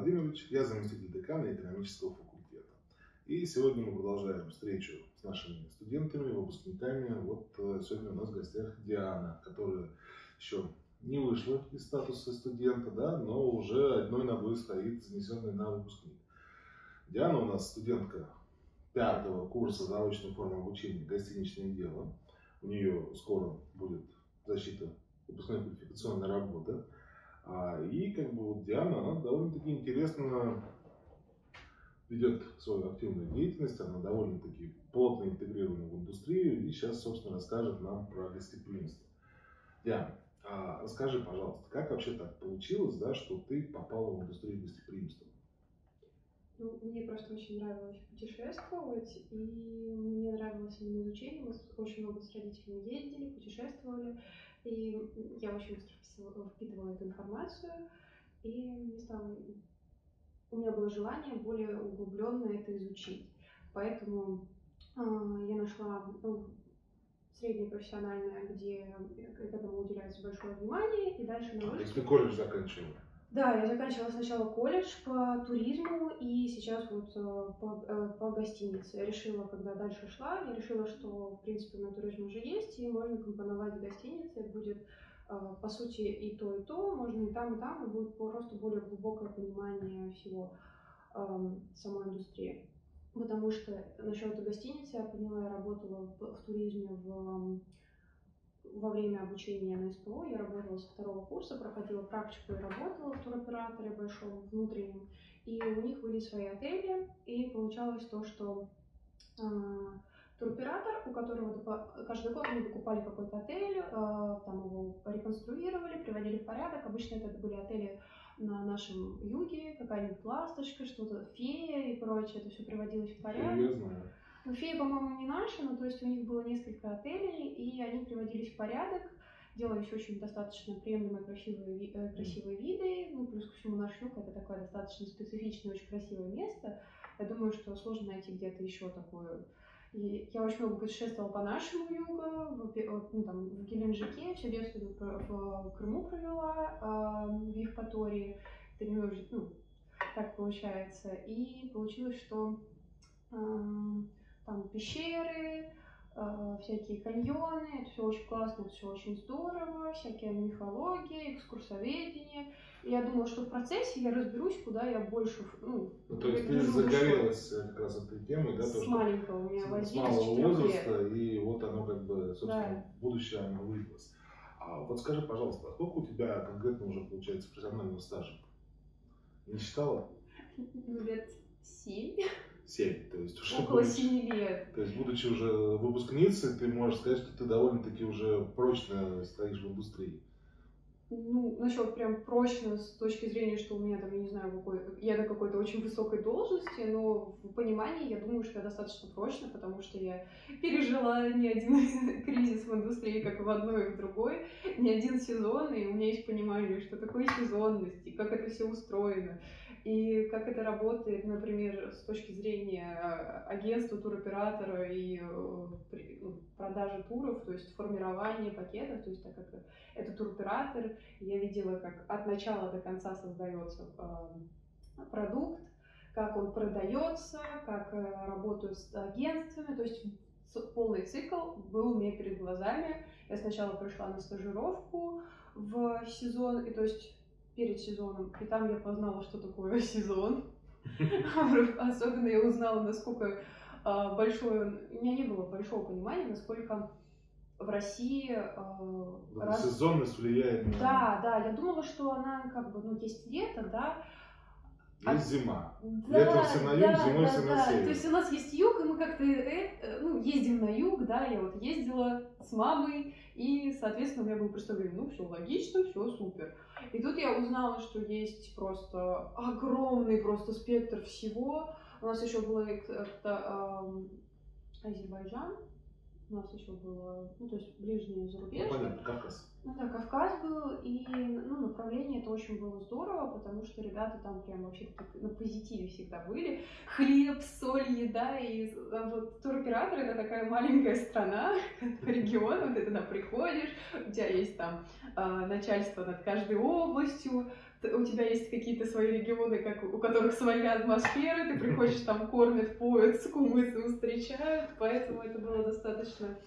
Владимирович, я заместитель декана экономического факультета. И сегодня мы продолжаем встречу с нашими студентами, выпускниками. Вот э, сегодня у нас в гостях Диана, которая еще не вышла из статуса студента, да, но уже одной ногой стоит, занесенной на выпускник. Диана у нас студентка пятого курса заочной формы обучения «Гостиничное дело». У нее скоро будет защита выпускной квалификационной работы. А, и как бы вот Диана, она довольно-таки интересно ведет свою активную деятельность, она довольно-таки плотно интегрирована в индустрию и сейчас, собственно, расскажет нам про гостеприимство. Диана, а расскажи, пожалуйста, как вообще так получилось, да, что ты попала в индустрию гостеприимства? Ну, мне просто очень нравилось путешествовать, и мне нравилось именно изучение. Мы очень много с родителями ездили, путешествовали, и я очень быстро впитывала эту информацию, и мне стало... у меня было желание более углубленно это изучить. Поэтому э, я нашла ну, среднее профессиональное, где этому уделяется большое внимание, и дальше на вышке... Есть ты колледж заканчивала? Да, я заканчивала сначала колледж по туризму и сейчас вот э, по, э, по гостинице. Я решила, когда дальше шла, я решила, что в принципе у меня туризм уже есть, и можно компоновать гостиницы, будет а, по сути и то, и то, можно и там, и там, и будет просто более глубокое понимание всего самой индустрии. Потому что насчет гостиницы я поняла, я работала в, туризме в, во время обучения на СПО, я работала со второго курса, проходила практику и работала в туроператоре большом, внутреннем, и у них были свои отели, и получалось то, что э, туроператор, у которого каждый год мы докупали какой-то отель, э, там его реконструировали, приводили в порядок. Обычно это были отели на нашем юге, какая-нибудь ласточка, что-то, фея и прочее, это все приводилось в порядок. Серьезно? Ну, фея, по-моему, не наша, но то есть у них было несколько отелей, и они приводились в порядок, делались очень достаточно приемлемые красивые, э, красивые виды. Ну, плюс ко всему наш юг это такое достаточно специфичное, очень красивое место. Я думаю, что сложно найти где-то еще такое и я очень много путешествовала по нашему югу, в, ну, там, в Геленджике, детство в, Крыму провела, в Евпатории. Это ну, так получается. И получилось, что там пещеры, всякие каньоны, это все очень классно, это все очень здорово, всякие мифологии, экскурсоведение. И я думала, что в процессе я разберусь, куда я больше, ну, ну то есть ты загорелась душой. как раз этой темой, да? С то, маленького у меня возились, С малого возраста, и вот оно как бы, собственно, да. будущее оно вылилось. А вот скажи, пожалуйста, а сколько у тебя конкретно уже получается профессионального стажа? Не считала? Ну, лет семь. Семь, то есть уже около семи лет. То есть, будучи уже выпускницей, ты можешь сказать, что ты довольно-таки уже прочно стоишь в индустрии ну, насчет прям прочно с точки зрения, что у меня там, я не знаю, какой, я на какой-то очень высокой должности, но в понимании я думаю, что я достаточно прочно, потому что я пережила не один кризис в индустрии, как в одной и в другой, не один сезон, и у меня есть понимание, что такое сезонность, и как это все устроено. И как это работает, например, с точки зрения э, агентства, туроператора и э, ну, продажи туров, то есть формирование пакетов, то есть так как это туроператор, я видела, как от начала до конца создается э, продукт, как он продается, как работают с агентствами, то есть полный цикл был у меня перед глазами. Я сначала пришла на стажировку в сезон, и то есть перед сезоном, и там я познала, что такое сезон. Особенно я узнала, насколько а, большое... У меня не было большого понимания, насколько в России... Э, раз... Сезонность влияет на... Да, да, я думала, что она как бы, ну, есть лето, да, есть а... зима. Да, Летом все на юг, да, зимой да, все на север. То есть у нас есть юг, и мы как-то э, ну, ездим на юг, да, я вот ездила с мамой, и, соответственно, у меня было представление, ну, все логично, все супер. И тут я узнала, что есть просто огромный просто спектр всего, У нас еще было Азербайджан, у нас еще было, ну, то есть ближнее зарубежье. Ну, понятно, Кавказ. Ну да, Кавказ был, и ну, направление это очень было здорово, потому что ребята там прям вообще на позитиве всегда были. Хлеб, соль, еда, и а вот туроператор это такая маленькая страна, регион, вот ты туда приходишь, у тебя есть там э, начальство над каждой областью, у тебя есть какие-то свои регионы, как, у которых своя атмосфера, ты приходишь, там кормят, поют, с кумысом встречают, поэтому это было достаточно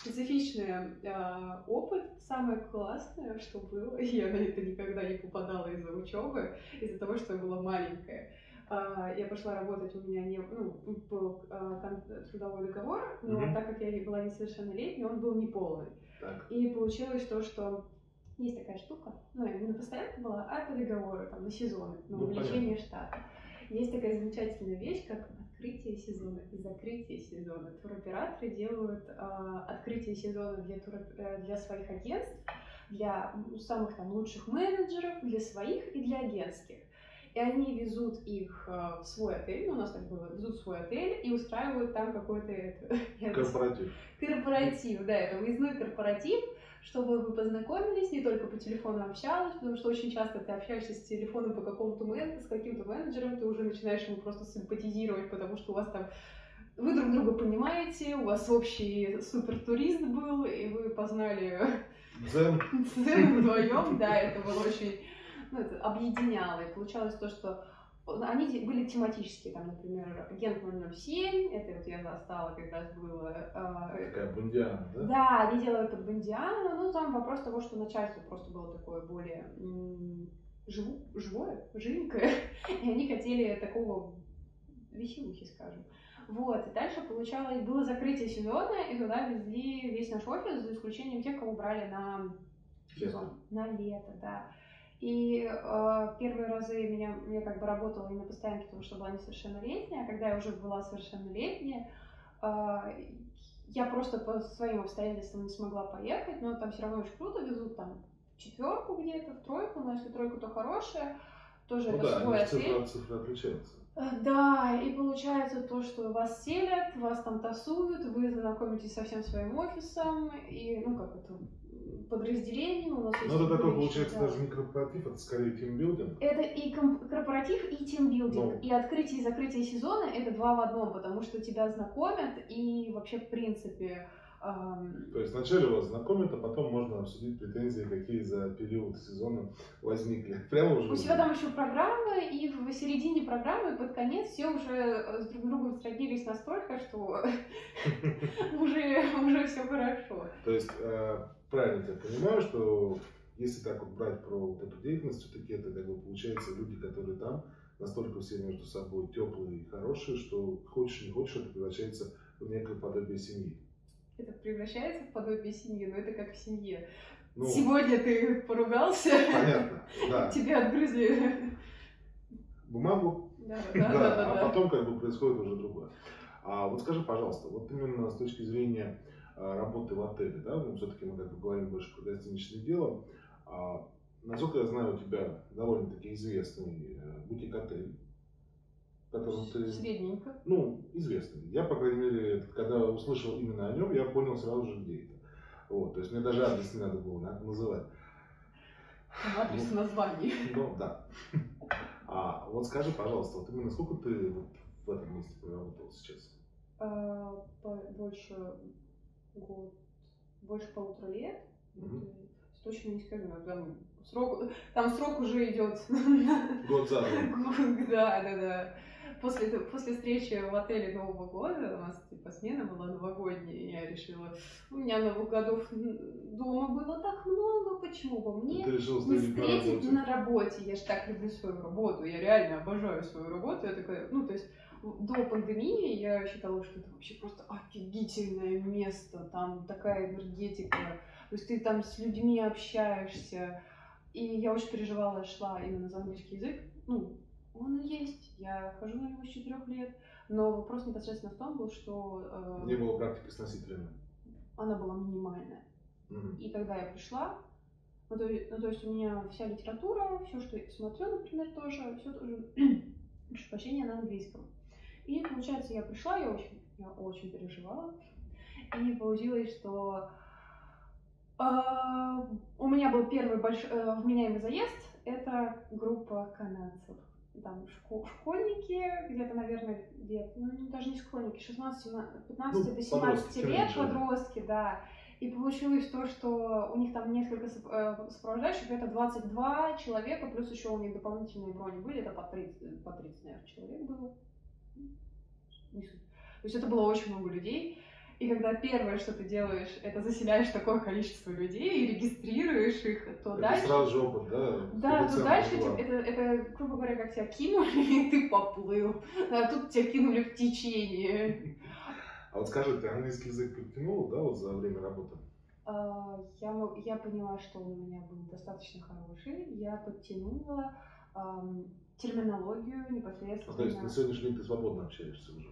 специфичный э, опыт. Самое классное, что было, я на это никогда не попадала из-за учебы, из-за того, что я была маленькая. Э, я пошла работать, у меня не, ну, был э, трудовой договор, но mm-hmm. так как я была несовершеннолетней, он был неполный. Так. И получилось то, что есть такая штука, ну, не на постоянку была, а по договору, там, на сезоны, на ну, увеличение штата. Есть такая замечательная вещь, как открытие сезона и закрытие сезона. Туроператоры делают э, открытие сезона для, тур, э, для своих агентств, для самых там лучших менеджеров, для своих и для агентских. И они везут их э, в свой отель, ну, у нас так было, везут в свой отель и устраивают там какой-то... Корпоратив. Корпоратив, да, это выездной корпоратив, чтобы вы познакомились, не только по телефону общалась, потому что очень часто ты общаешься с телефоном по какому-то мен... с каким-то менеджером, ты уже начинаешь ему просто симпатизировать, потому что у вас там вы друг друга понимаете, у вас общий супертурист был, и вы познали Дзен. Дзен вдвоем, да, это было очень, ну, это объединяло, и получалось то, что они были тематические, там, например, агент 007, это вот я застала, как раз было. Э, Такая Бондиана, да? Да, они делали под Бондиану, ну, там вопрос того, что начальство просто было такое более живу, живое, живенькое, и они хотели такого веселухи, скажем. Вот, и дальше получалось, было закрытие сезона, и туда везли весь наш офис, за исключением тех, кого брали на сезон, на лето, да. И э, первые разы меня, я как бы работала именно постоянно, потому что была несовершеннолетняя. А когда я уже была совершеннолетняя, э, я просто по своим обстоятельствам не смогла поехать, но там все равно очень круто везут там четверку где-то, в тройку, но если тройку, то хорошая, тоже ну это да, свой отель. Цифра, цифра отличается. Э, да, и получается то, что вас селят, вас там тасуют, вы знакомитесь со всем своим офисом, и, ну, как это, подразделений у нас есть. Ну, это такой, получается, да. даже не корпоратив, это скорее тимбилдинг. Это и корпоратив, и тимбилдинг. Ну. И открытие и закрытие сезона это два в одном, потому что тебя знакомят и вообще, в принципе, то есть вначале вас знакомят, а потом можно обсудить претензии, какие за период сезона возникли. Прямо уже. У тебя там еще программы, и в середине программы под конец все уже э, с друг другом сроднились настолько, что уже уже все хорошо. То есть э, правильно я понимаю, что если так вот брать про вот эту деятельность, все-таки это как бы получается люди, которые там настолько все между собой теплые и хорошие, что хочешь не хочешь, это превращается в некое подобие семьи это превращается в подобие семьи, но это как в семье. Ну, Сегодня ты поругался, понятно, да. тебе отгрызли бумагу, да, да, да, да, а потом как бы происходит уже другое. А вот скажи, пожалуйста, вот именно с точки зрения работы в отеле, да, ну, все-таки мы как бы говорим больше про гостиничное дело, а, насколько я знаю, у тебя довольно-таки известный э, бутик-отель, которым ты... Средненько. Ну, известный. Я, по крайней мере, когда услышал именно о нем, я понял сразу же, где это. Вот, то есть мне даже адрес не надо было называть. Адрес ну, название. Ну, да. А вот скажи, пожалуйста, вот именно сколько ты вот в этом месте проработал сейчас? А, больше год, больше полутора лет. Угу. Точно не скажу, там срок, там срок уже идет. Год за Да, да, да после, после встречи в отеле Нового года, у нас типа смена была новогодняя, и я решила, у меня Новых годов дома было так много, почему бы мне не встретить на работе? на работе? Я же так люблю свою работу, я реально обожаю свою работу. Я такая, ну, то есть до пандемии я считала, что это вообще просто офигительное место, там такая энергетика, то есть ты там с людьми общаешься, и я очень переживала, шла именно за английский язык, ну, он есть, я хожу на него с четырех лет, но вопрос непосредственно в том был, что... Э, Не было практики с носителями. Она была минимальная. Угу. И когда я пришла, ну то, ну, то есть у меня вся литература, все, что я смотрю, например, тоже, все тоже, прошу прощения, на английском. И получается, я пришла, я очень, я очень переживала. И получилось, что э, у меня был первый большой э, вменяемый заезд. Это группа канадцев. Там шко- школьники, где-то, наверное, лет, ну даже не школьники, 16, 15 Ну, до 17 подростки, лет, подростки, да. И получилось то, что у них там несколько э, сопровождающих, это 22 человека, плюс еще у них дополнительные брони были, это по 30, по 30 наверное, человек было. Не суть. То есть это было очень много людей. И когда первое, что ты делаешь, это заселяешь такое количество людей и регистрируешь их, то Это дальше... сразу же опыт, да? Да, то дальше тебе- это, это, грубо говоря, как тебя кинули, и ты поплыл. А тут тебя кинули в течение. А вот скажи, ты английский язык подтянула, да, вот за время работы? А, Я, я поняла, что он у меня был достаточно хороший. Я подтянула терминологию А, то есть непосредственно. на сегодняшний день ты свободно общаешься уже?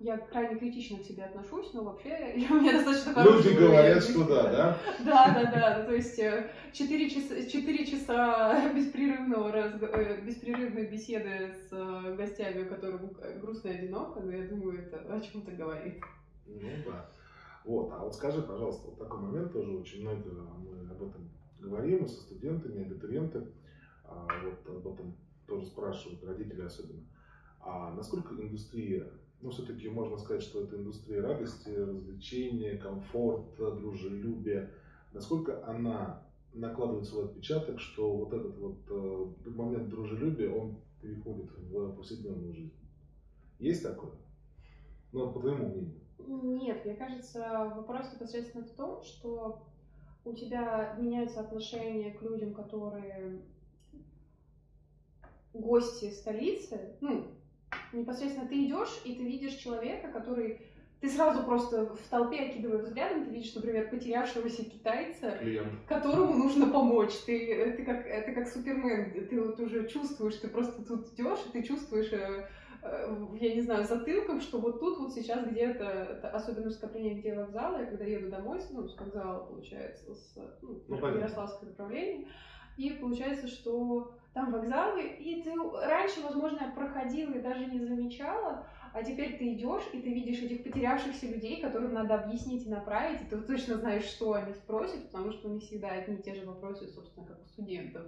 Я крайне критично к себе отношусь, но вообще у меня достаточно хороший Люди говорят, что да, да? Да, да, да. То есть 4 часа, 4 часа беспрерывного э, беспрерывной беседы с э, гостями, у которых э, грустно и одиноко, но я думаю, это о чем-то говорит. Ну да. Вот, а вот скажи, пожалуйста, вот такой момент тоже очень много мы об этом говорим и со студентами, абитуриенты, а, вот об этом тоже спрашивают, родители особенно. А насколько индустрия, ну все-таки можно сказать, что это индустрия радости, развлечения, комфорта, дружелюбия, насколько она накладывает свой отпечаток, что вот этот вот э, момент дружелюбия, он переходит в повседневную жизнь? Есть такое? Ну, по твоему мнению. Нет, мне кажется, вопрос непосредственно в том, что у тебя меняется отношение к людям, которые гости столицы. Ну, непосредственно ты идешь, и ты видишь человека, который... Ты сразу просто в толпе окидывая взглядом, ты видишь, например, потерявшегося китайца, Клиент. которому нужно помочь. Ты, ты как, это как Супермен, ты вот уже чувствуешь, ты просто тут идешь, и ты чувствуешь, э, э, я не знаю, затылком, что вот тут вот сейчас где-то, особенно в скоплении, где вокзал, я когда еду домой, ну, с вокзала, получается, с ну, Ну, понятно. Ярославское направление, и получается, что там вокзалы, и ты раньше, возможно, проходила и даже не замечала, а теперь ты идешь, и ты видишь этих потерявшихся людей, которым надо объяснить и направить, и ты точно знаешь, что они спросят, потому что у них всегда одни и те же вопросы, собственно, как у студентов.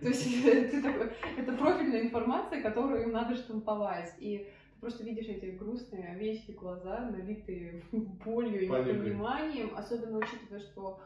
То есть это профильная информация, которую им надо штамповать. И ты просто видишь эти грустные, овечьи глаза, налитые болью и непониманием, особенно учитывая, что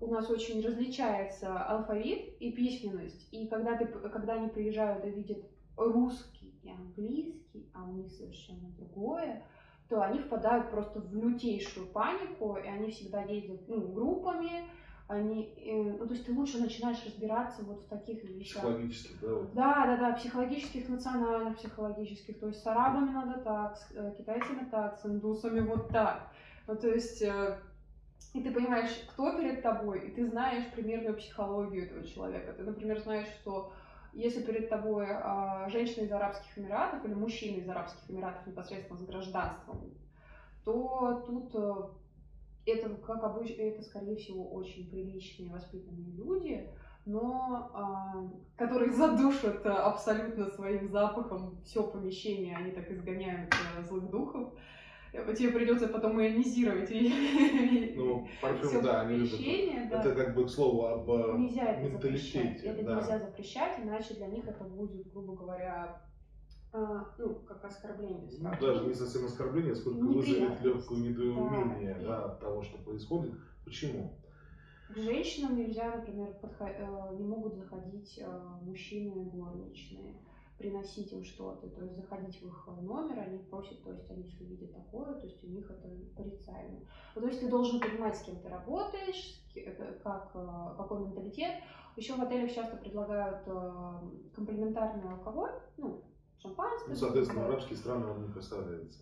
у нас очень различается алфавит и письменность. И когда, ты, когда они приезжают и видят русский и английский, а у них совершенно другое, то они впадают просто в лютейшую панику, и они всегда ездят ну, группами, они, э, ну, то есть ты лучше начинаешь разбираться вот в таких вещах. Психологически, да, вот. Да, да, да, психологических, национальных, психологических. То есть с арабами надо так, с э, китайцами так, с индусами вот так. Ну, то есть, э, и ты понимаешь, кто перед тобой, и ты знаешь примерную психологию этого человека. Ты, например, знаешь, что если перед тобой а, женщина из Арабских Эмиратов или мужчина из Арабских Эмиратов непосредственно с гражданством, то тут э, это, как обычно, это, скорее всего, очень приличные, воспитанные люди, но а, которые задушат а, абсолютно своим запахом все помещение, они так изгоняют а, злых духов. Э, Тебе придется потом ионизировать Ну, парфюм, да, они любят. да. Это как бы к слову об э, Нельзя это запрещать. менталитете. Это да. нельзя запрещать, иначе для них это будет, грубо говоря, а, ну, как оскорбление. Ну, даже не совсем оскорбление, сколько вызовет легкое недоумение Да. да, от того, что происходит. Почему? К женщинам нельзя, например, подхо- э, не могут заходить э, мужчины горничные, приносить им что-то, то есть заходить в их э, номер, они просят, то есть они если видят такое, то есть у них это порицаемо. Ну, то есть ты должен понимать, с кем ты работаешь, э, как, э, какой менталитет. Еще в отелях часто предлагают комплементарный алкоголь, ну, шампанское. Ну, соответственно, арабские страны вам не касается.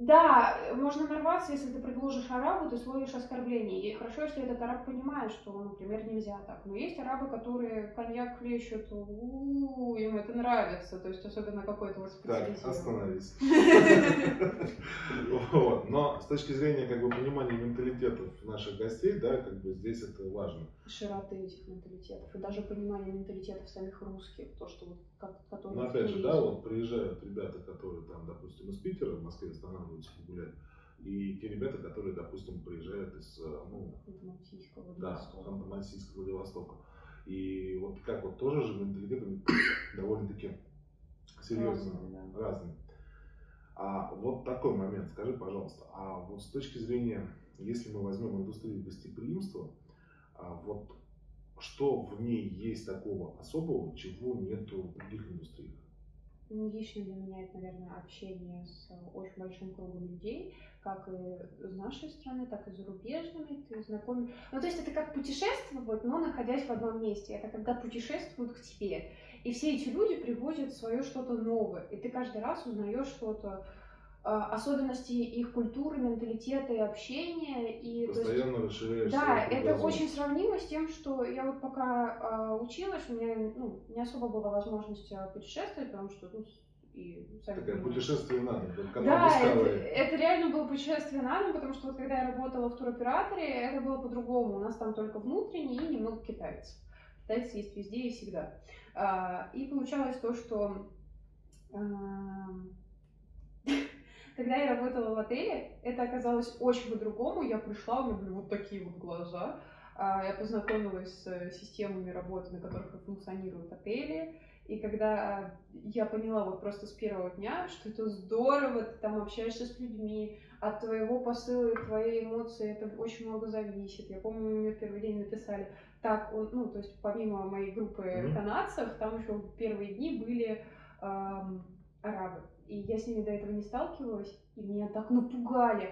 Да, можно нарваться, если ты предложишь арабу, ты словишь оскорбление. И хорошо, если этот араб понимает, что, например, нельзя так. Но есть арабы, которые коньяк хлещут, у им это нравится, то есть особенно какой-то вот Так, остановись. Вот. Но с точки зрения как бы, понимания менталитетов наших гостей, да, как бы здесь это важно. Широты этих менталитетов. И даже понимание менталитетов самих русских. То, что вот которые... Ну, опять же, да, вот приезжают ребята, которые там, допустим, из Питера в Москве останавливаются погулять, и те ребята, которые, допустим, приезжают из, э, ну, Ханты-Мансийского, да, Ханты-Мансийского, Владивостока. И вот как вот тоже же менталитет довольно-таки серьезно разный, да. разный. А вот такой момент, скажи, пожалуйста, а вот с точки зрения, если мы возьмем индустрию гостеприимства, а вот что в ней есть такого особого, чего нету в других индустриях? Ну, лично для меня это, наверное, общение с очень большим кругом людей, как и из нашей страны, так и зарубежными. Ты знакомишь. Ну, то есть это как путешествовать, но находясь в одном месте. Это когда путешествуют к тебе. И все эти люди привозят свое что-то новое. И ты каждый раз узнаешь что-то особенности их культуры, менталитета и общения. И, Постоянно есть, расширяешь. Да, это очень сравнимо с тем, что я вот пока э, училась, у меня ну, не особо была возможность путешествовать, потому что ну, и сами Такое путешествие на дом. Да, это, это реально было путешествие на дом, потому что вот когда я работала в туроператоре, это было по-другому. У нас там только внутренний и немного китайцев. Китайцы есть везде и всегда. А, и получалось то, что а, когда я работала в отеле, это оказалось очень по-другому. Я пришла, у меня были вот такие вот глаза. А, я познакомилась с системами работы, на которых функционируют отели. И когда я поняла вот просто с первого дня, что это здорово, ты там общаешься с людьми, от твоего посыла и твоей эмоции это очень много зависит. Я помню, мне в первый день написали, так, он, ну, то есть помимо моей группы mm-hmm. канадцев, там еще в первые дни были эм, арабы. И я с ними до этого не сталкивалась, и меня так напугали.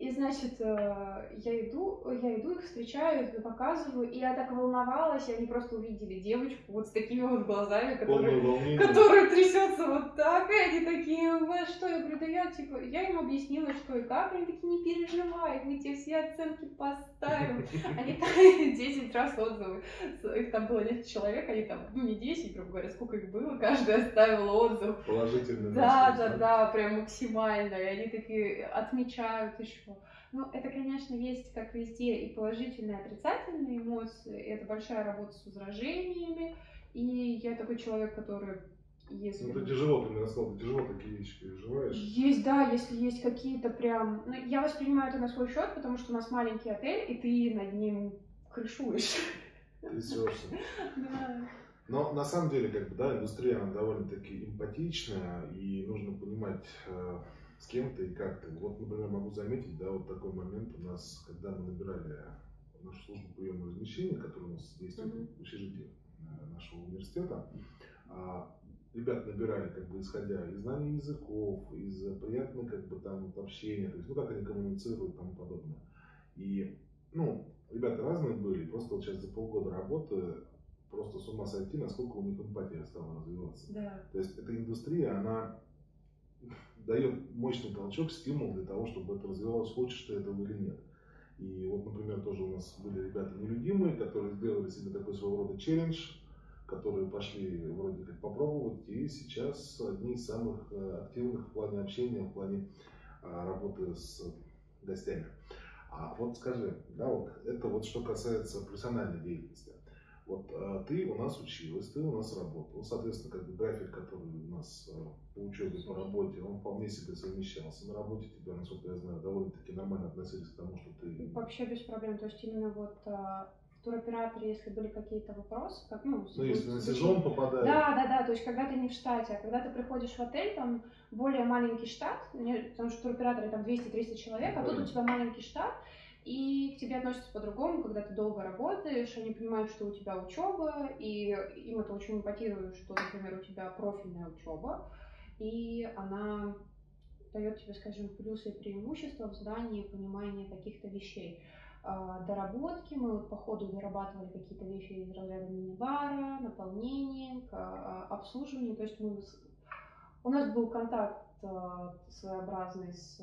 И, значит, э, я иду, я иду, их встречаю, показываю, и я так волновалась, и они просто увидели девочку вот с такими вот глазами, которая, которая трясется вот так, и они такие, вы что? Я говорю, да я, типа, я им объяснила, что и как, они такие, не переживай, мы тебе все оценки поставим. Они там 10 раз отзывы, их там было 10 человек, они там, ну не 10, грубо говоря, сколько их было, каждый оставил отзыв. Положительный. Да, да, да, прям максимально, и они такие отмечают еще ну, это, конечно, есть, как везде, и положительные, и отрицательные эмоции. Это большая работа с возражениями. И я такой человек, который если... Ну, это тяжело, ты рассказал, ты тяжело такие вещи переживаешь. Есть, да, если есть какие-то прям... Ну, я воспринимаю это на свой счет, потому что у нас маленький отель, и ты над ним крышуешь. Трясешься. Да. Но на самом деле, как бы, да, индустрия, она довольно-таки эмпатичная, и нужно понимать, э, с кем-то и как-то. Вот, например, могу заметить, да, вот такой момент у нас, когда мы набирали нашу службу приема размещения, которая у нас действует mm-hmm. в общежитии э, нашего университета, а, ребят набирали, как бы, исходя из знаний языков, из приятного, как бы, там, вот, общения, то есть, ну, как они коммуницируют и тому подобное. И, ну, ребята разные были, просто вот сейчас за полгода работы просто с ума сойти, насколько у них эмпатия стала развиваться. Да. То есть, эта индустрия, она дает мощный толчок, стимул для того, чтобы это развивалось, хочешь ты этого или нет. И вот, например, тоже у нас были ребята нелюдимые, которые сделали себе такой своего рода челлендж, которые пошли вроде как попробовать, и сейчас одни из самых э, активных в плане общения, в плане а, работы с гостями. А вот скажи, да, вот это вот что касается профессиональной деятельности. Вот а, ты у нас училась, ты у нас работала, соответственно, как бы график, который у нас по учебе, по работе, он вполне себе совмещался. На работе тебя, насколько я знаю, довольно-таки нормально относились к тому, что ты... Вообще без проблем, то есть именно вот в туроператоре, если были какие-то вопросы, как, ну, ну если на сезон попадает. Да, да, да, то есть когда ты не в штате, а когда ты приходишь в отель, там более маленький штат, потому что туроператоры там 200-300 человек, а тут у тебя маленький штат, и к тебе относятся по-другому, когда ты долго работаешь, они понимают, что у тебя учеба, и им это очень импотирует, что, например, у тебя профильная учеба, и она дает тебе, скажем, плюсы и преимущества в знании и понимании каких-то вещей. А, доработки, мы вот по ходу дорабатывали какие-то вещи из разряда мини-бара, наполнения, а, обслуживания, то есть мы... У нас был контакт а, своеобразный с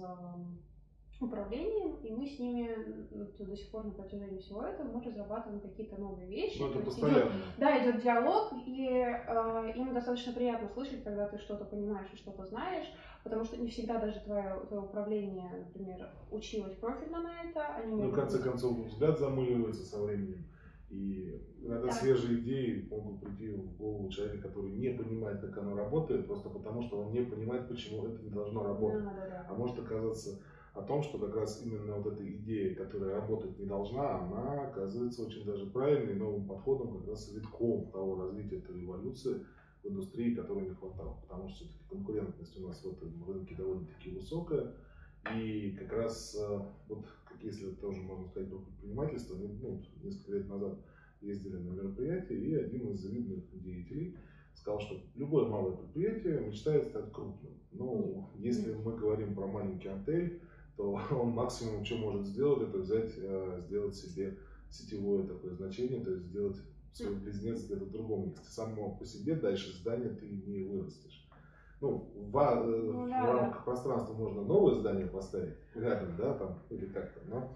управлением, и мы с ними ну, до сих пор на протяжении всего этого мы разрабатываем какие-то новые вещи. Ну, это постоянно. Идет, да, идет диалог, и э, им достаточно приятно слышать, когда ты что-то понимаешь и что-то знаешь, потому что не всегда даже твое, твое управление, например, училось профильно на это. Они ну, в конце концов, взгляд замыливается со временем. И иногда да. свежие идеи могут прийти в голову человека, который не понимает, как оно работает, просто потому что он не понимает, почему это не должно работать. Да, да, да. А может оказаться о том, что как раз именно вот эта идея, которая работать не должна, она оказывается очень даже правильной, новым подходом, как раз витком того развития этой революции в индустрии, которой не хватало. Потому что все-таки конкурентность у нас в этом рынке довольно-таки высокая. И как раз, э, вот как если тоже можно сказать про предпринимательство, ну, несколько лет назад ездили на мероприятие, и один из видных деятелей сказал, что любое малое предприятие мечтает стать крупным. Но если мы говорим про маленький отель, то он максимум, что может сделать, это взять, э, сделать себе сетевое такое значение, то есть сделать свой близнец где-то в другом месте. Само по себе дальше здание ты не вырастешь. Ну, в, э, ну, в да, рамках да. пространства можно новое здание поставить рядом, да, там, или как-то, но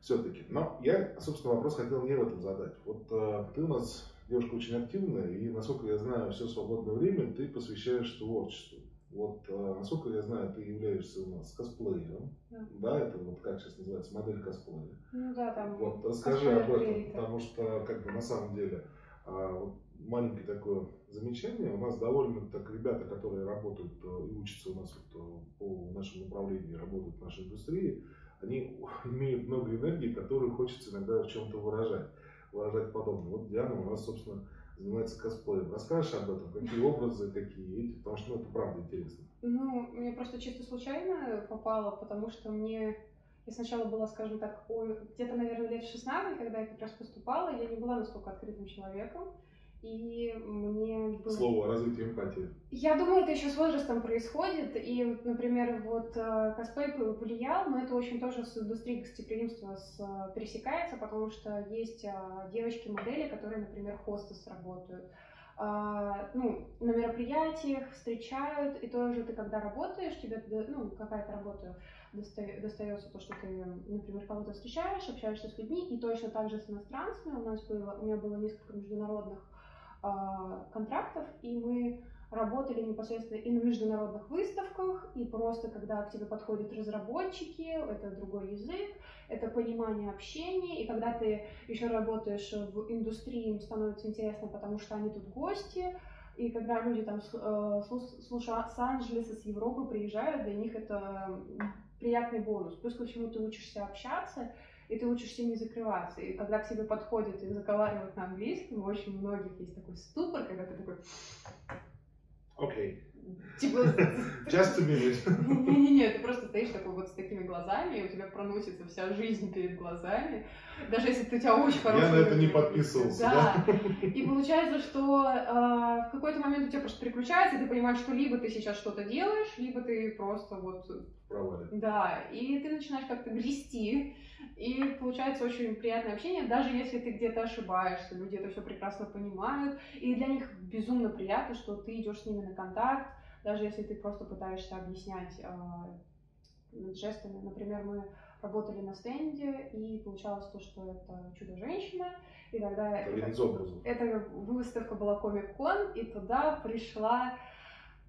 все-таки. Но я, собственно, вопрос хотел не в этом задать. Вот э, ты у нас девушка очень активная, и, насколько я знаю, все свободное время ты посвящаешь творчеству. Вот, э, насколько я знаю, ты являешься у нас косплеером, да, да это вот как сейчас называется, модель косплея. Ну да, там. Вот, расскажи об этом, потому что, как бы, на самом деле, а, вот, маленькое такое замечание, у нас довольно так ребята, которые работают э, и учатся у нас вот, э, по нашему направлению, работают в нашей индустрии, они имеют много энергии, которую хочется иногда в чем-то выражать, выражать подобное. Вот Диана у нас, собственно, занимается косплеем. Расскажешь об этом? Какие образы, какие эти? Потому что ну, это правда интересно. Ну, мне просто чисто случайно попало, потому что мне... Я сначала была, скажем так, где-то, наверное, лет 16, когда я как раз поступала, я не была настолько открытым человеком. И мне было... Слово развитие эмпатии. Я думаю, это еще с возрастом происходит. И, например, вот э, косплей повлиял, но это очень тоже с индустрией гостеприимства с, э, пересекается, потому что есть э, девочки-модели, которые, например, хостес работают. А, ну, на мероприятиях встречают, и тоже ты когда работаешь, тебе, ну, какая-то работа достается то, что ты, например, кого-то встречаешь, общаешься с людьми, и точно так же с иностранцами. У нас было, у меня было несколько международных контрактов, и мы работали непосредственно и на международных выставках, и просто когда к тебе подходят разработчики, это другой язык, это понимание общения, и когда ты еще работаешь в индустрии, им становится интересно, потому что они тут гости, и когда люди там с э, Лос-Анджелеса, с Европы приезжают, для них это приятный бонус. Плюс ко всему ты учишься общаться, и ты учишься не закрываться. И когда к тебе подходят и заговаривают на английском, у очень многих есть такой ступор, когда ты такой... Окей. Okay. Типа... Just a minute. Не-не-не, ты просто стоишь такой вот с такими глазами, и у тебя проносится вся жизнь перед глазами. Даже если ты у тебя очень хороший... Я на это не подписывался. Да. И получается, что э, в какой-то момент у тебя просто переключается, и ты понимаешь, что либо ты сейчас что-то делаешь, либо ты просто вот... Провален. Да, и ты начинаешь как-то грести, и получается очень приятное общение, даже если ты где-то ошибаешься, люди это все прекрасно понимают, и для них безумно приятно, что ты идешь с ними на контакт, даже если ты просто пытаешься объяснять э, жестами. Например, мы работали на стенде, и получалось то, что это чудо-женщина, и тогда это, эта выставка была Комик-кон, и туда пришла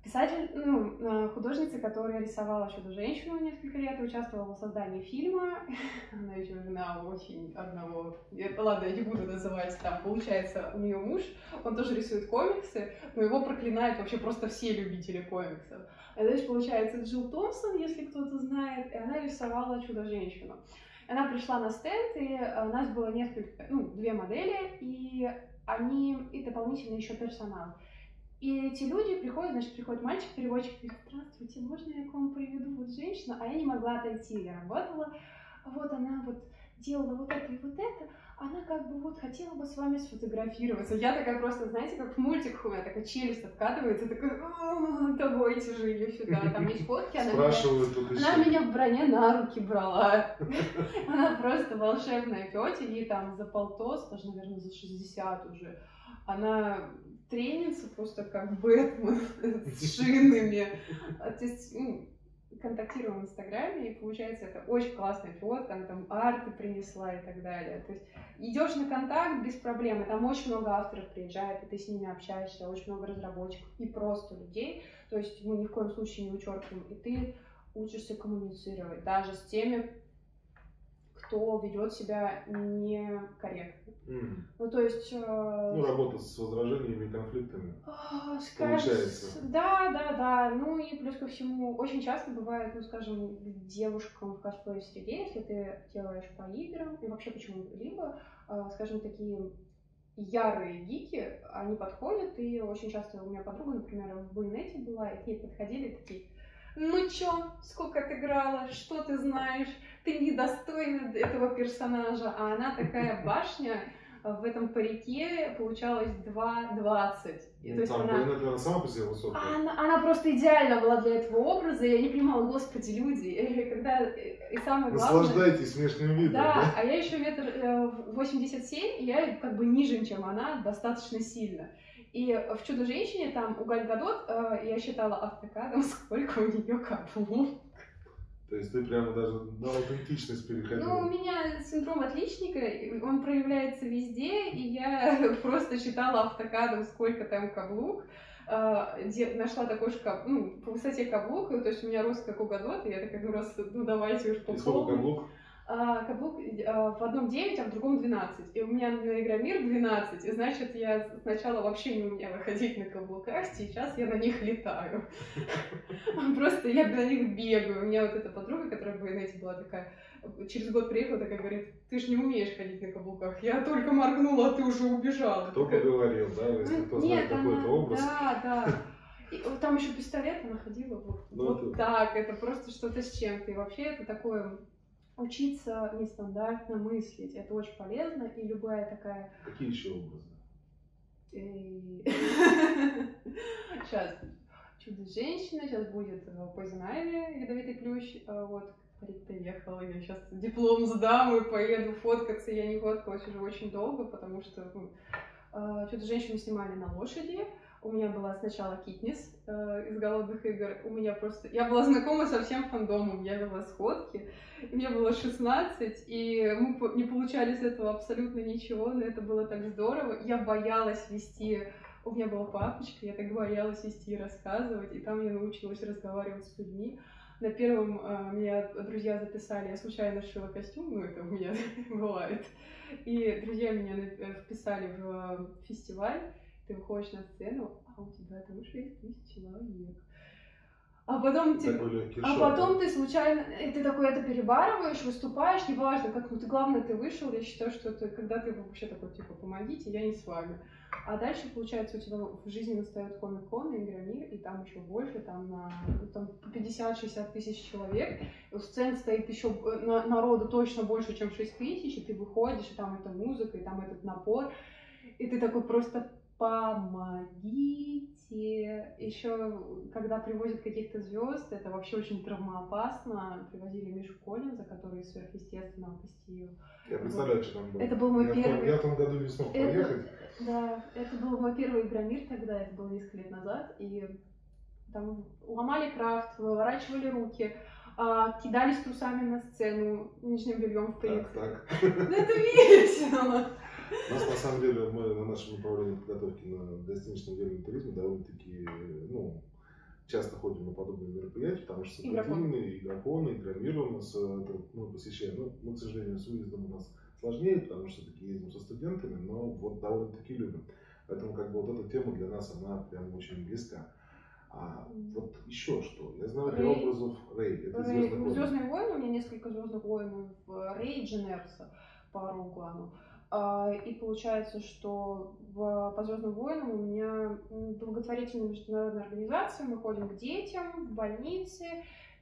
Писатель, ну, э, художница, которая рисовала «Чудо-женщину» несколько лет, и участвовала в создании фильма. Она еще жена очень одного... Ладно, я не буду называть там. Получается, у нее муж, он тоже рисует комиксы, но его проклинают вообще просто все любители комиксов. Это дальше получается Джилл Томпсон, если кто-то знает, и она рисовала «Чудо-женщину». Она пришла на стенд, и у нас было несколько, ну, две модели, и они, и дополнительно еще персонал. И эти люди приходят, значит, приходит мальчик, переводчик, говорит, здравствуйте, можно я к вам приведу вот женщину? А я не могла отойти, я работала, вот она вот делала вот это и вот это, она как бы вот хотела бы с вами сфотографироваться. Я такая просто, знаете, как в мультиках у меня такая челюсть откатывается, такая, давайте же ее сюда, там есть фотки, она, меня, она меня в броне на руки брала. Она просто волшебная тетя, ей там за полтос, даже, наверное, за 60 уже. Она тренится просто как Бэтмен с шинами. А, то есть, ну, контактируем в Инстаграме, и получается это очень классная фотка, она там арты принесла и так далее. То есть идешь на контакт без проблем, и там очень много авторов приезжает, и ты с ними общаешься, очень много разработчиков и просто людей. То есть мы ни в коем случае не вычеркиваем, и ты учишься коммуницировать даже с теми, кто ведет себя некорректно. М. Ну, то есть... э, Ну, работа с возражениями и конфликтами. а, Получается. скажем, Да, да, да. Ну и плюс ко всему, очень часто бывает, ну, скажем, девушкам в косплей среде, если ты делаешь по играм, и вообще почему-либо, э, скажем, такие ярые гики, они подходят, и очень часто у меня подруга, например, в Буйнете была, и к ней подходили такие, ну чё, сколько ты играла, что ты знаешь, ты недостойна этого персонажа, а она такая башня, в этом парике получалось 2.20. И то Ну, есть там она... Она сама по себе высокая. А Она, она просто идеально была для этого образа, я не понимала, господи, люди, э, когда, э, и самое главное... Наслаждайтесь внешним видом. Да, Да? а я еще метр э, 87, и я как бы ниже, чем она, достаточно сильно. И в «Чудо-женщине» там у Галь Гадот э, я считала автокадом, сколько у нее каблук. То есть ты прямо даже на аутентичность переходила. Ну, у меня синдром отличника, он проявляется везде, и я просто считала автокадом, сколько там каблук. А, де- нашла такой же каб- ну, по высоте каблук, то есть у меня рост как у Гадот, и я такая, ну раз, ну давайте уж по И сколько каблук? А, каблук а, в одном 9, а в другом 12. И у меня на Игромир 12. И значит, я сначала вообще не умела ходить на каблуках, сейчас я на них летаю. Просто я на них бегаю. У меня вот эта подруга, которая в Байонете была такая, через год приехала, такая говорит, ты же не умеешь ходить на каблуках. Я только моргнула, а ты уже убежала. Кто поговорил, да, если кто знает какой-то образ. Да, да. И вот там еще пистолет, она ходила вот, Ну, вот это- так. Это просто что-то с чем-то. И вообще это такое учиться нестандартно мыслить. Это очень полезно. И любая такая... Какие еще образы? Сейчас. Чудо-женщина, сейчас будет э, Poison Ivy, ядовитый плющ. Э, Вот, приехала, я сейчас диплом сдам и поеду фоткаться. Я не фоткалась уже очень долго, потому что ну, э, Чудо-женщину снимали на лошади. У меня была сначала Китнис э, из «Голодных игр». У меня просто... Я была знакома со всем фандомом. Я вела сходки. Мне было 16, и мы не получали с этого абсолютно ничего, но это было так здорово. Я боялась вести... У меня была папочка, я так боялась вести и рассказывать, и там я научилась разговаривать с людьми. На первом э, меня друзья записали, я случайно шила костюм, ну это у меня бывает. И друзья меня э, вписали в э, фестиваль, ты выходишь на сцену, а у тебя там 6 тысяч человек. А потом легкий А потом ты случайно, и ты такой это перебарываешь, выступаешь, неважно, как ну, ты главное ты вышел, я считаю, что это когда ты вообще такой, типа, помогите, я не с вами. А дальше, получается, у тебя в жизни настает комик-кон, игромир, и там еще больше, там на ну, там по 50-60 тысяч человек, и у сцены стоит еще э, на- народу точно больше, чем 6 тысяч, и ты выходишь, и там эта музыка, и там этот напор, и ты такой просто помогите. Еще, когда привозят каких-то звезд, это вообще очень травмоопасно. Привозили Мишу Коллинза, который сверхъестественного постию. Я представляю, что там было. Это был мой я, в том- первый- я в том году не смог Это- поехать. Да, это был мой первый игромир тогда, это было несколько лет назад, и там ломали крафт, выворачивали руки, а, кидались трусами на сцену, нижним бельем в Так, пресс. так. Ну, Это весело! У нас на самом деле мы на нашем направлении подготовки на гостиничном деле туризме довольно-таки ну, часто ходим на подобные мероприятия, потому что Игрокон. сопротивные, игроконы, игромир у нас э, это, мы посещаем. Ну, мы, к сожалению, с выездом у нас сложнее, потому что таки ездим со студентами, но вот довольно-таки любим. Поэтому как бы вот эта тема для нас, она прям очень близка. А вот еще что? Я знаю для Рэй. образов Рэй. Это Рэй- «Звездный ну, войны». Звездные войны, у меня несколько Звездных войн в Рей Дженерса по Роуглану. А, И получается, что в, по Звездным войнам у меня благотворительная международная организация, мы ходим к детям, в больницы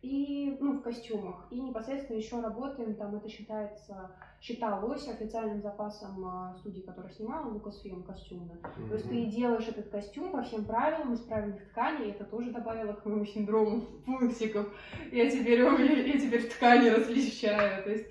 и ну, в костюмах. И непосредственно еще работаем, там это считается, считалось официальным запасом а, студии, которая снимала Lucasfilm костюмы. То есть ты делаешь этот костюм по всем правилам из правильных тканей, и это тоже добавило к моему синдрому пунктиков. Я теперь, я теперь ткани различаю, то есть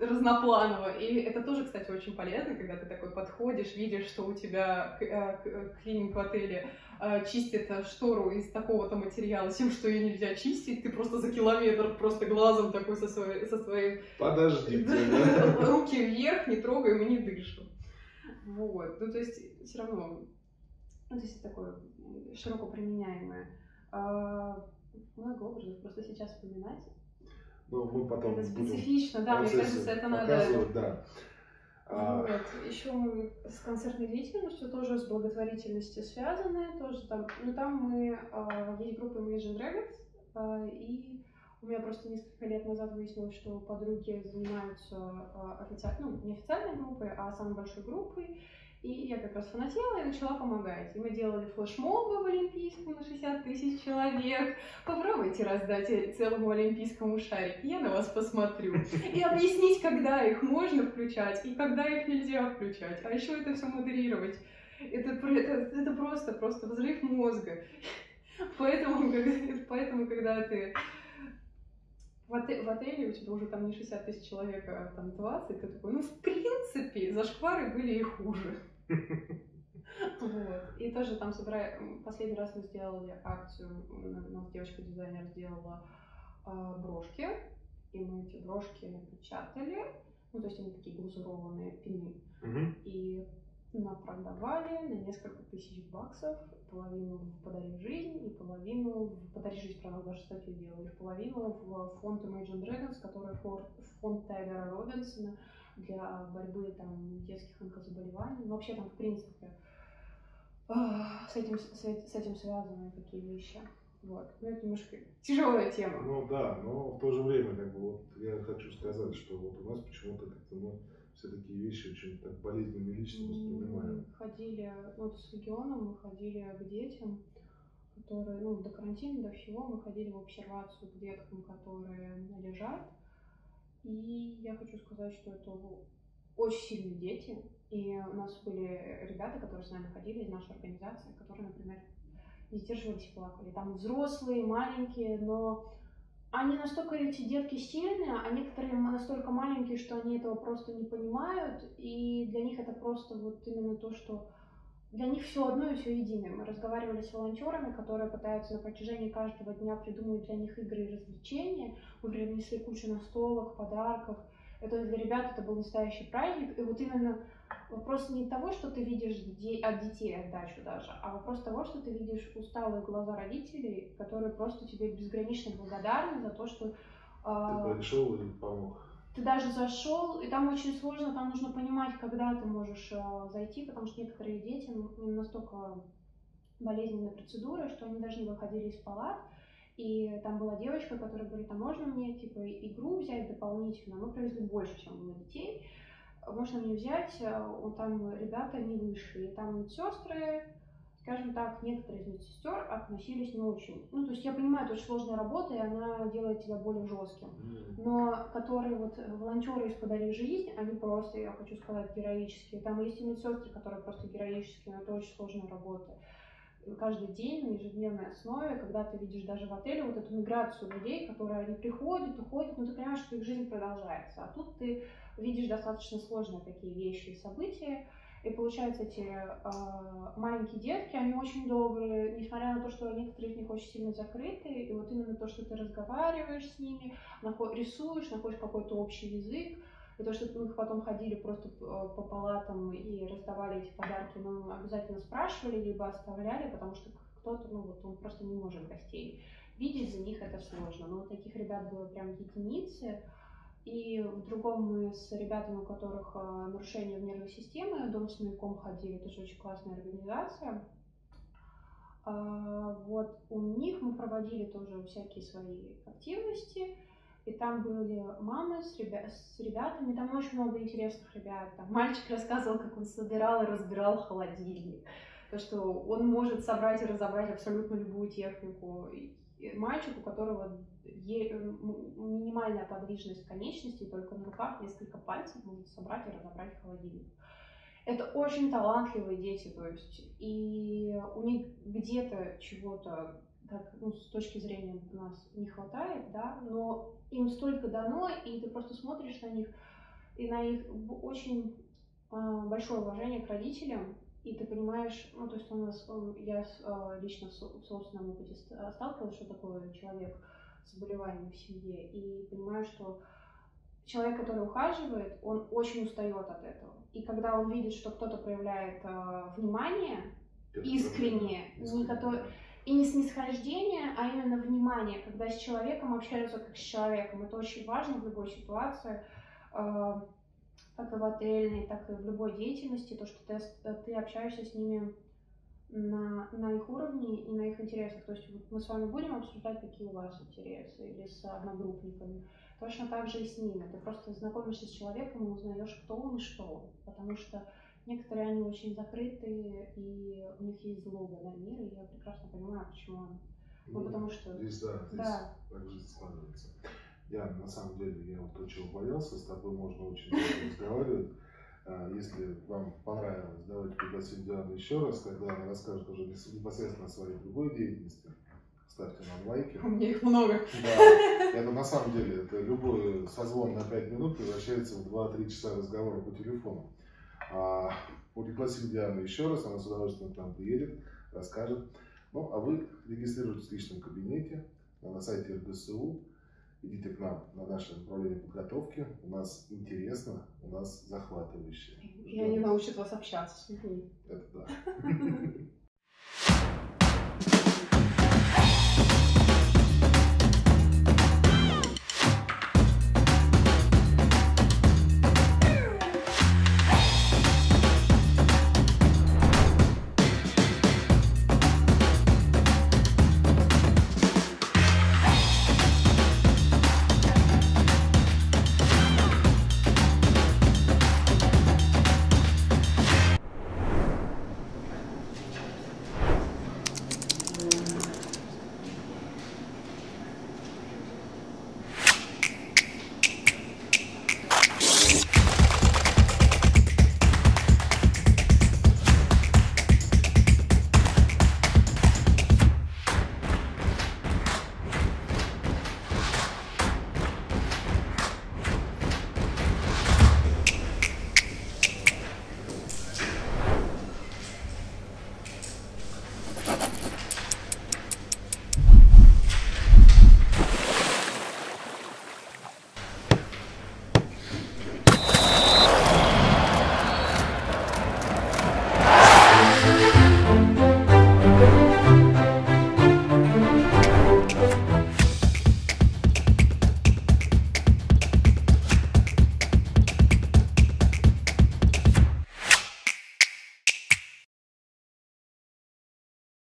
разнопланово. И это тоже, кстати, очень полезно, когда ты такой подходишь, видишь, что у тебя э, к- клиник в отеле э, чистит э, штору из такого-то материала, тем, что ее нельзя чистить, ты просто за километр просто глазом такой со своей, со своей Подождите, да? руки вверх, не трогаем и не дышим. Вот. Ну, то есть, все равно, ну, то есть, такое широко применяемое. А, много образов, просто сейчас вспоминать. Но мы потом Это будем специфично, да, мне кажется, это надо... показывать, да. А, Вот. Еще мы с концертной деятельностью тоже с благотворительностью связаны, тоже там, ну там мы, а, есть группа Imagine Dragons, а, и у меня просто несколько лет назад выяснилось, что подруги занимаются официально, ну, не официальной группой, а самой большой группой, и я как раз фанатела и начала помогать. И мы делали флешмобы в Олимпийском на 60 тысяч человек. Попробуйте раздать целому Олимпийскому шарик, я на вас посмотрю. И объяснить, когда их можно включать и когда их нельзя включать. А еще это все модерировать. Это, это, это просто, просто взрыв мозга. Поэтому, поэтому когда ты в, оте- в отеле, у тебя уже там не 60 тысяч человек, а там 20, ты такой, ну, в принципе, зашквары были и хуже. Вот. И тоже там собираем... Последний раз мы сделали акцию, у нас девочка-дизайнер сделала а, брошки, и мы эти брошки напечатали, ну, то есть они такие глазурованные пины, мгм. и напродавали на несколько тысяч баксов, половину в «Подари жизнь» и половину в «Подари жизнь», правда, даже статью делали, половину в фонд Imagine Dragons, который фонд Тайлера Робинсона для борьбы там детских онкозаболеваний. Ну, вообще там, в принципе, а, с этим, с, с этим связаны такие вещи. Вот. Ну, это немножко тяжелая тема. Ну да, но в то же время, как бы, вот я хочу сказать, что вот у нас почему-то как-то мы все такие вещи очень так болезненно лично воспринимаем. Мы ходили, ну, вот с регионом мы ходили к детям, которые, ну, до карантина, до всего, мы ходили в обсервацию к деткам, которые лежат. И я хочу сказать, что это очень сильные дети. И у нас были ребята, которые с нами ходили из нашей организации, которые, например, не сдерживались и плакали. Там взрослые, маленькие, но они настолько, эти детки, сильные, а некоторые настолько маленькие, что они этого просто не понимают, и для них это просто вот именно то, что для них все одно и все единое. Мы разговаривали с волонтерами, которые пытаются на протяжении каждого дня придумывать для них игры и развлечения. Мы принесли кучу настолок, подарков. Это для ребят это был настоящий праздник. И вот именно вопрос не того, что ты видишь де- от детей отдачу даже, а вопрос того, что ты видишь усталые глаза родителей, которые просто тебе безгранично благодарны за то, что а, Ты пришел и помог. Ты даже зашел, и там очень сложно, там нужно понимать, когда ты можешь э, зайти, потому что некоторые дети ну, настолько болезненные процедуры, что они даже не выходили из палат. И там была девочка, которая говорит, а можно мне типа игру взять дополнительно? Мы привезли больше, чем было детей. Можно мне взять? Э, Вот там ребята не вышли. Там медсестры, скажем так, некоторые из медсестер относились не очень. Ну, то есть я понимаю, это очень сложная работа, и она делает тебя более жестким М. но которые вот э, волонтеры из «Подари жизнь», они просто, я хочу сказать, героические. Там есть и медсестры, которые просто героические, но это очень сложная работа. Каждый день на ежедневной основе, когда ты видишь даже в отеле вот эту миграцию людей, которые они приходят, уходят, но ты понимаешь, что их жизнь продолжается. А тут ты видишь достаточно сложные такие вещи и события, и получается, эти э, маленькие детки, они очень добрые, несмотря на то, что некоторые из них очень сильно закрыты, и вот именно то, что ты разговариваешь с ними, нахо- рисуешь, находишь какой-то общий язык, и то, что мы потом ходили просто э, по палатам и раздавали эти подарки, мы обязательно спрашивали, либо оставляли, потому что кто-то, ну вот он просто не может гостей видеть, за них это сложно. Но вот таких ребят было прям единицы. И в другом мы с ребятами, у которых э, нарушение в нервной системе, дом с маяком ходили, тоже очень классная организация. А, вот у них мы проводили тоже всякие свои активности, и там были мамы с, ребя- с ребятами, там очень много интересных ребят. Там мальчик рассказывал, как он собирал и разбирал холодильник, то, что он может собрать и разобрать абсолютно любую технику. И мальчик, у которого м- минимальная подвижность конечностей, только на руках несколько пальцев может собрать и разобрать холодильник. Это очень талантливые дети, то есть, и у них где-то чего-то так, ну, с точки зрения нас не хватает, да, но им столько дано, и ты просто смотришь на них, и на их очень а, большое уважение к родителям, и ты понимаешь, ну, то есть у нас, м, я с- а, лично в со- в собственном опыте а, сталкивалась, что такое человек с заболеванием в семье, и понимаю, что человек, который ухаживает, он очень устает от этого. И когда он видит, что кто-то проявляет а, внимание, искренне, не который- и не снисхождение, а именно внимание, когда с человеком общаются как с человеком. Это очень важно в любой ситуации, э, как и в отельной, так и в любой деятельности, то, что ты, ты общаешься с ними на, на их уровне и на их интересах. То есть мы с вами будем обсуждать, какие у вас интересы, или с одногруппниками. Точно так же и с ними. Ты просто знакомишься с человеком и узнаешь, кто он и что он. Потому что некоторые они очень закрытые, и у них есть злоба на мир, и я прекрасно понимаю, почему они. Ну, ну потому что... Здесь, да, здесь да. так жизнь складывается. Я, на самом деле, я вот то, чего боялся, с тобой можно очень много разговаривать. А, если вам понравилось, давайте пригласим Диану еще раз, когда она расскажет уже непосредственно о своей другой деятельности. Ставьте нам лайки. У меня их много. Да, это на самом деле, это любой созвон на 5 минут превращается в 2-3 часа разговора по телефону. А, пригласим Диану еще раз, она с удовольствием к нам приедет, расскажет. Ну, а вы регистрируйтесь в личном кабинете на сайте РГСУ, идите к нам на наше направление подготовки. У нас интересно, у нас захватывающе. И они научат вас общаться с людьми. Это да.